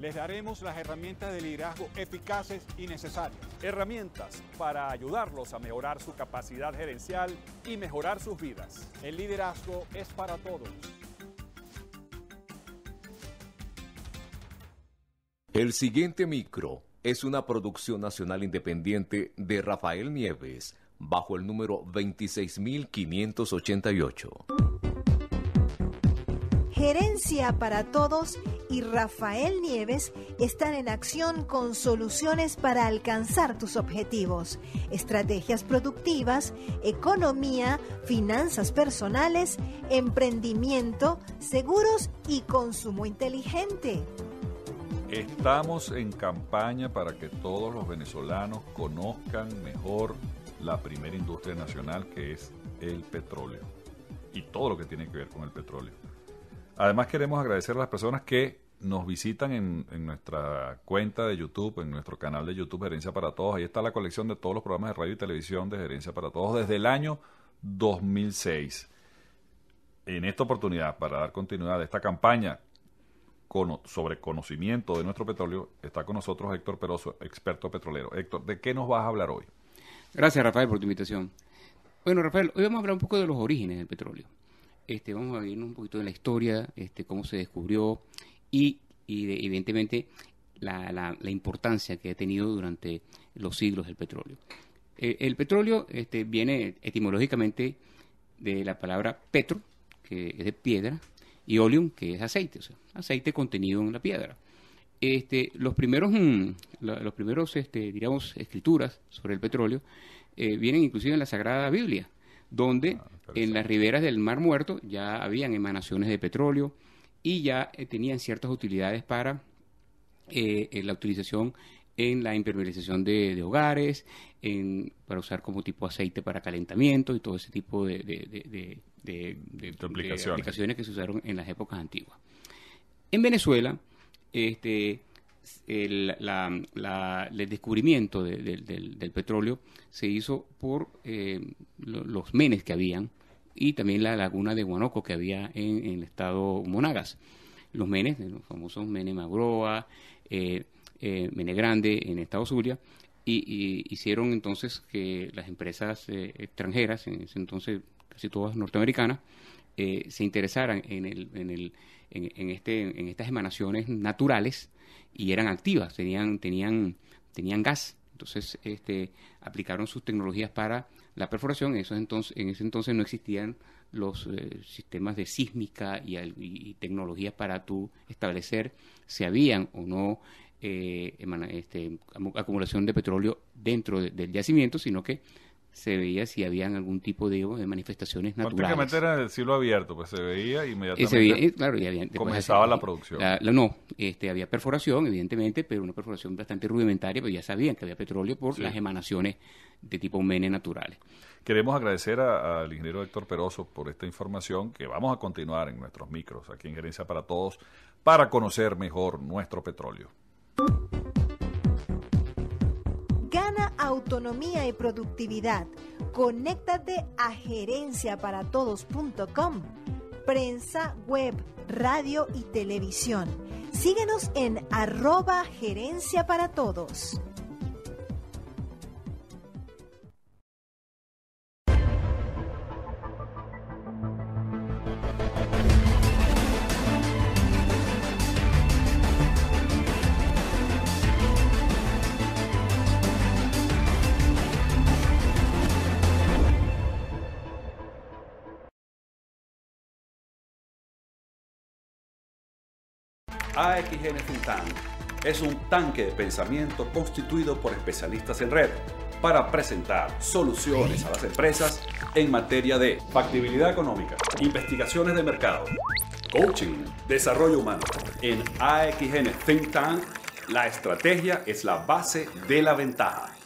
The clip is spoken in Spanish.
les daremos las herramientas de liderazgo eficaces y necesarias. Herramientas para ayudarlos a mejorar su capacidad gerencial y mejorar sus vidas. El liderazgo es para todos. El siguiente micro es una producción nacional independiente de Rafael Nieves bajo el número 26588. Gerencia para Todos y Rafael Nieves están en acción con soluciones para alcanzar tus objetivos, estrategias productivas, economía, finanzas personales, emprendimiento, seguros y consumo inteligente. Estamos en campaña para que todos los venezolanos conozcan mejor la primera industria nacional que es el petróleo y todo lo que tiene que ver con el petróleo. Además queremos agradecer a las personas que nos visitan en, nuestra cuenta de YouTube, en nuestro canal de YouTube Gerencia para Todos. Ahí está la colección de todos los programas de radio y televisión de Gerencia para Todos desde el año 2006. En esta oportunidad, para dar continuidad a esta campaña sobre conocimiento de nuestro petróleo, está con nosotros Héctor Peroso, experto petrolero. Héctor, ¿de qué nos vas a hablar hoy? Gracias, Rafael, por tu invitación. Bueno, Rafael, hoy vamos a hablar un poco de los orígenes del petróleo. Este, vamos a ver un poquito de la historia, este, cómo se descubrió y, evidentemente la, importancia que ha tenido durante los siglos el petróleo. El petróleo este, viene etimológicamente de la palabra petro, que es de piedra, y oleum, que es aceite, o sea, aceite contenido en la piedra. Este, los primeros, mm, los primeros, este, digamos, escrituras sobre el petróleo eh, vienen inclusive en la Sagrada Biblia donde ah, en las riberas del Mar Muerto ya habían emanaciones de petróleo y ya eh, tenían ciertas utilidades para eh, la utilización en la impermeabilización de, hogares, en, para usar como tipo aceite para calentamiento y todo ese tipo de, de aplicaciones que se usaron en las épocas antiguas. En Venezuela, este, el, descubrimiento del, petróleo se hizo por eh, los menes que habían y también la laguna de Guanoco que había en, el estado Monagas. Los menes, los famosos Mene Magroa, eh, eh, Mene Grande en el estado Zulia, y, hicieron entonces que las empresas extranjeras, en ese entonces casi todas norteamericanas, se interesaran en, el, en, el, en, este, en estas emanaciones naturales y eran activas, tenían, tenían, tenían gas. Entonces, este, aplicaron sus tecnologías para la perforación. En, entonces, en ese entonces no existían los eh, sistemas de sísmica y, tecnologías para tú establecer si habían o no eh, este, acumulación de petróleo dentro del yacimiento, sino que se veía si habían algún tipo de, de manifestaciones naturales. Prácticamente era el cielo abierto, pues se veía inmediatamente. Eh, claro, y había, comenzaba la producción. no, este, había perforación, evidentemente, pero una perforación bastante rudimentaria, pero ya sabían que había petróleo por las emanaciones de tipo mene naturales. Queremos agradecer al ingeniero Héctor Peroso por esta información que vamos a continuar en nuestros micros aquí en Gerencia para Todos para conocer mejor nuestro petróleo. Autonomía y productividad. Conéctate a gerenciaparatodos.com. Prensa, web, radio y televisión. Síguenos en arroba gerencia para todos. AXN Tank es un tanque de pensamiento constituido por especialistas en red para presentar soluciones a las empresas en materia de factibilidad económica, investigaciones de mercado, coaching, desarrollo humano. En AXN Think Tank, la estrategia es la base de la ventaja.